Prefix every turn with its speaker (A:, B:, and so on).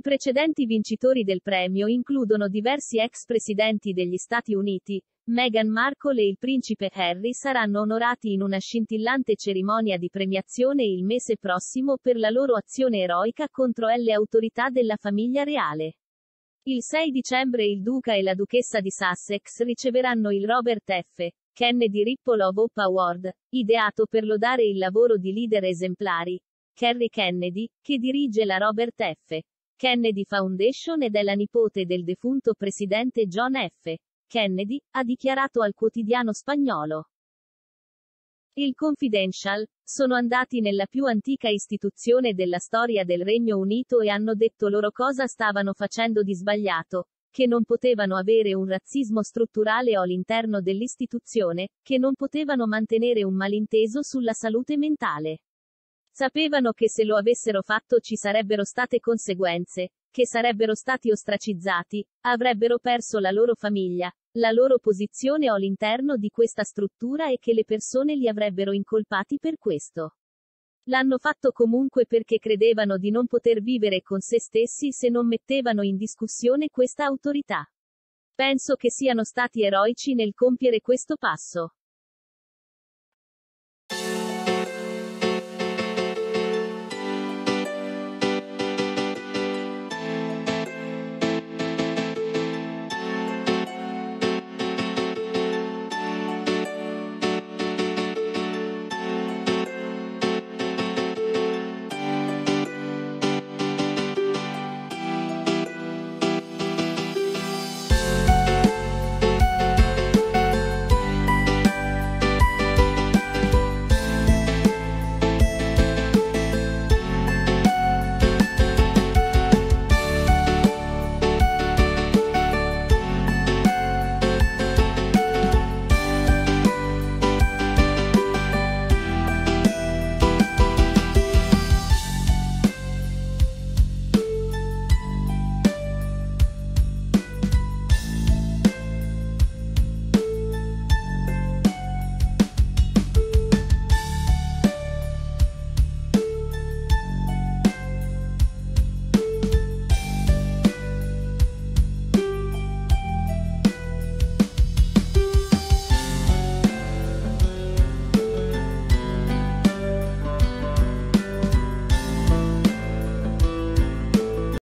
A: I precedenti vincitori del premio includono diversi ex presidenti degli Stati Uniti. Meghan Markle e il principe Harry saranno onorati in una scintillante cerimonia di premiazione il mese prossimo per la loro azione eroica contro le autorità della famiglia reale. Il 6 dicembre il duca e la duchessa di Sussex riceveranno il Robert F. Kennedy Ripple of Hope Award, ideato per lodare il lavoro di leader esemplari. Kerry Kennedy, che dirige la Robert F. Kennedy Foundation ed è la nipote del defunto presidente John F. Kennedy, ha dichiarato al quotidiano spagnolo. Il Confidential, sono andati nella più antica istituzione della storia del Regno Unito e hanno detto loro cosa stavano facendo di sbagliato, che non potevano avere un razzismo strutturale all'interno dell'istituzione, che non potevano mantenere un malinteso sulla salute mentale. Sapevano che se lo avessero fatto ci sarebbero state conseguenze, che sarebbero stati ostracizzati, avrebbero perso la loro famiglia, la loro posizione all'interno di questa struttura e che le persone li avrebbero incolpati per questo. L'hanno fatto comunque perché credevano di non poter vivere con se stessi se non mettevano in discussione questa autorità. Penso che siano stati eroici nel compiere questo passo.